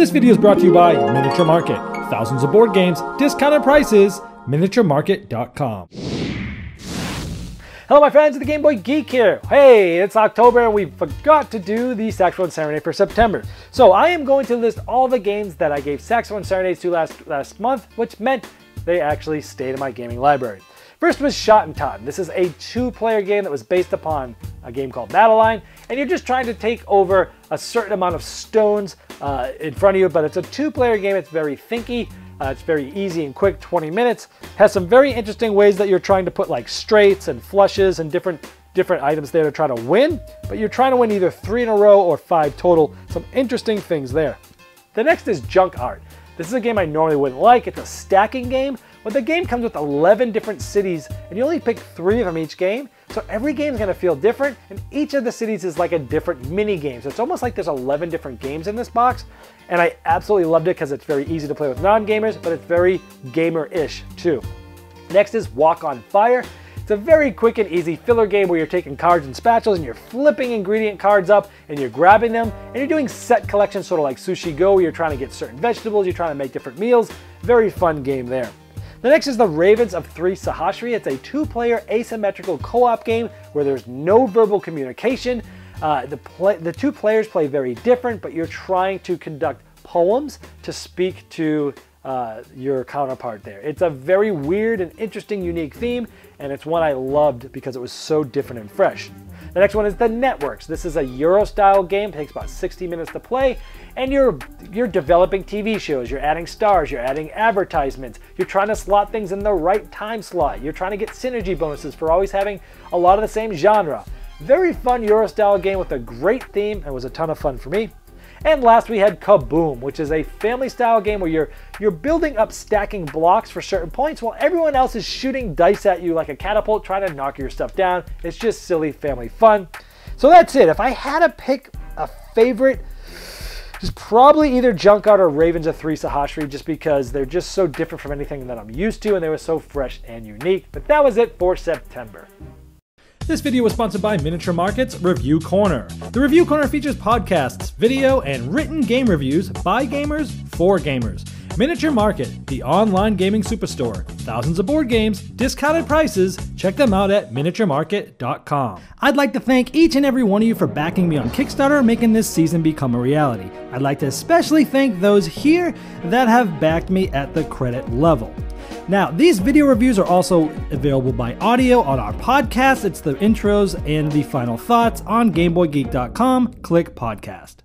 This video is brought to you by Miniature Market. Thousands of board games, discounted prices, miniaturemarket.com. Hello, my friends the Game Boy Geek here. Hey, it's October and we forgot to do the Saxophone Serenade for September. So I am going to list all the games that I gave Saxophone Serenades to last, last month, which meant they actually stayed in my gaming library. First was Schotten Totten. This is a two-player game that was based upon a game called Battleline, and you're just trying to take over a certain amount of stones uh, in front of you, but it's a two-player game. It's very thinky. Uh, it's very easy and quick, 20 minutes. Has some very interesting ways that you're trying to put like straights and flushes and different different items there to try to win, but you're trying to win either three in a row or five total. Some interesting things there. The next is Junk Art. This is a game I normally wouldn't like. It's a stacking game, but the game comes with 11 different cities and you only pick three of them each game. So every game is gonna feel different and each of the cities is like a different mini game. So it's almost like there's 11 different games in this box. And I absolutely loved it because it's very easy to play with non-gamers, but it's very gamer-ish too. Next is Wok on Fire. It's a very quick and easy filler game where you're taking cards and spatulas and you're flipping ingredient cards up and you're grabbing them and you're doing set collections sort of like Sushi Go where you're trying to get certain vegetables, you're trying to make different meals. Very fun game there. The next is the Ravens of Thri Sahashri. It's a two-player asymmetrical co-op game where there's no verbal communication. Uh, the, play, the two players play very different, but you're trying to conduct poems to speak to uh, your counterpart there. It's a very weird and interesting, unique theme, and it's one I loved because it was so different and fresh. The next one is The Networks. This is a Euro-style game, takes about 60 minutes to play, and you're, you're developing TV shows, you're adding stars, you're adding advertisements, you're trying to slot things in the right time slot, you're trying to get synergy bonuses for always having a lot of the same genre. Very fun Euro-style game with a great theme. It was a ton of fun for me. And last we had Kaboom, which is a family style game where you're you're building up stacking blocks for certain points while everyone else is shooting dice at you like a catapult trying to knock your stuff down. It's just silly family fun. So that's it. If I had to pick a favorite, it's probably either Junk Art or Ravens of Thri Sahashri just because they're just so different from anything that I'm used to and they were so fresh and unique. But that was it for September. This video was sponsored by Miniature Market's Review Corner. The Review Corner features podcasts, video, and written game reviews by gamers for gamers. Miniature Market, the online gaming superstore. Thousands of board games, discounted prices. Check them out at miniaturemarket.com. I'd like to thank each and every one of you for backing me on Kickstarter, making this season become a reality. I'd like to especially thank those here that have backed me at the credit level. Now, these video reviews are also available by audio on our podcast. It's the intros and the final thoughts on GameBoyGeek.com. Click podcast.